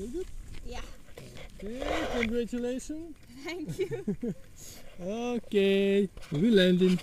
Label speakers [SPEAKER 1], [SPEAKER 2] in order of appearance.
[SPEAKER 1] Very good.
[SPEAKER 2] Yeah.
[SPEAKER 1] Okay, congratulations.
[SPEAKER 2] Thank you.
[SPEAKER 1] Okay, we landing.